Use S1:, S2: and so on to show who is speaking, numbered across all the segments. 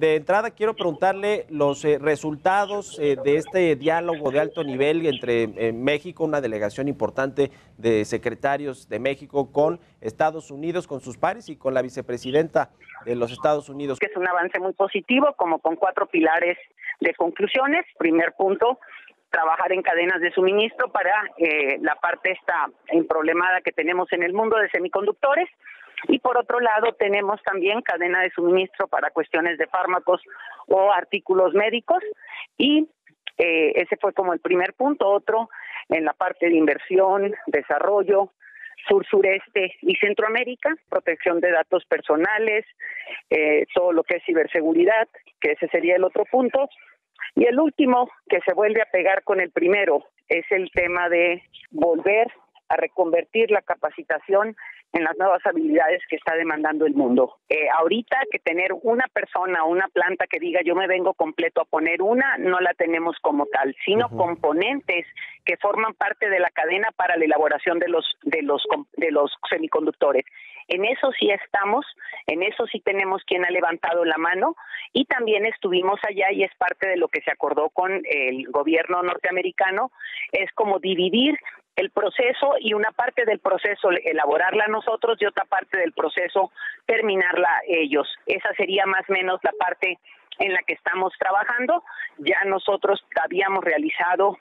S1: De entrada quiero preguntarle los eh, resultados eh, de este diálogo de alto nivel entre eh, México, una delegación importante de secretarios de México con Estados Unidos, con sus pares y con la vicepresidenta de los Estados Unidos.
S2: Que es un avance muy positivo, como con cuatro pilares de conclusiones. Primer punto, trabajar en cadenas de suministro para la parte esta problemada que tenemos en el mundo de semiconductores. Y por otro lado, tenemos también cadena de suministro para cuestiones de fármacos o artículos médicos. Y eh, ese fue como el primer punto. Otro, en la parte de inversión, desarrollo, sur-sureste y Centroamérica, protección de datos personales, eh, todo lo que es ciberseguridad, que ese sería el otro punto. Y el último, que se vuelve a pegar con el primero, es el tema de volver a reconvertir la capacitación en las nuevas habilidades que está demandando el mundo. Eh, ahorita que tener una persona o una planta que diga yo me vengo completo a poner una, no la tenemos como tal, sino componentes que forman parte de la cadena para la elaboración de los de los de los semiconductores. En eso sí estamos, en eso sí tenemos quien ha levantado la mano y también estuvimos allá y es parte de lo que se acordó con el gobierno norteamericano, es como dividir el proceso y una parte del proceso elaborarla nosotros y otra parte del proceso terminarla ellos. Esa sería más o menos la parte en la que estamos trabajando. Ya nosotros habíamos realizado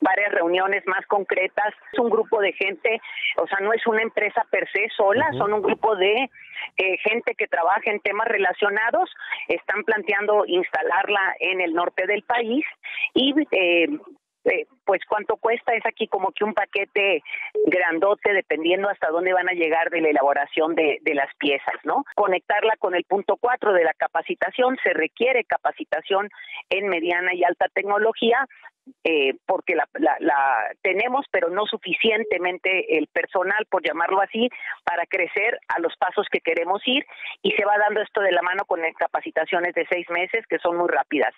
S2: varias reuniones más concretas. Es un grupo de gente, o sea, no es una empresa per se sola, son un grupo de eh, gente que trabaja en temas relacionados. Están planteando instalarla en el norte del país y eh, eh, pues cuánto cuesta es aquí como que un paquete grandote dependiendo hasta dónde van a llegar de la elaboración de, las piezas, ¿no? Conectarla con el punto cuatro de la capacitación, se requiere capacitación en mediana y alta tecnología, eh, porque la, la, tenemos, pero no suficientemente el personal, por llamarlo así, para crecer a los pasos que queremos ir y se va dando esto de la mano con capacitaciones de seis meses que son muy rápidas.